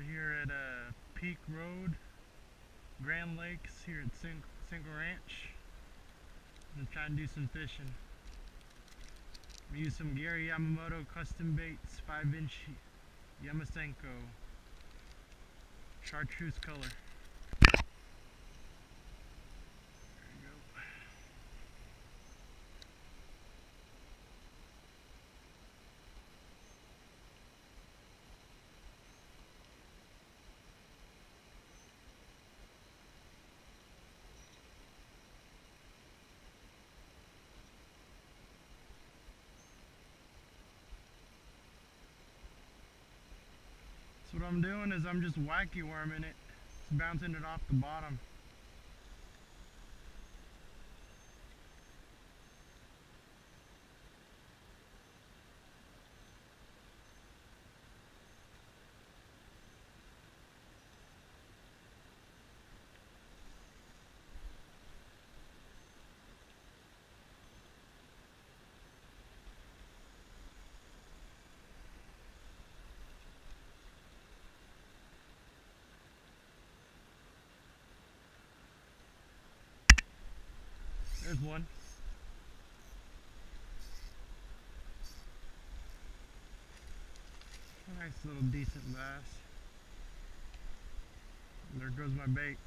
here at uh, Peek Road, Grand Lakes here at Cinco Ranch. I'm trying to do some fishing. We use some Gary Yamamoto custom baits, 5 inch Yamasenko, chartreuse color. So what I'm doing is I'm just wacky worming it, just bouncing it off the bottom. There's one. Nice little decent bass. There goes my bait.